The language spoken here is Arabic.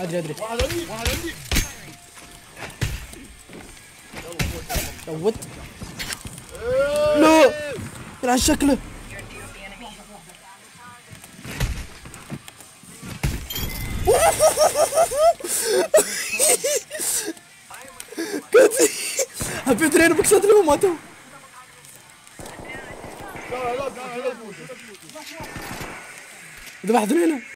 أدري أدري. واحد عندي واحد عندي موت لا يلعن شكله. كنت حبيت رين بكسات لهم ماتوا لا لا لا لا ذبحت رينا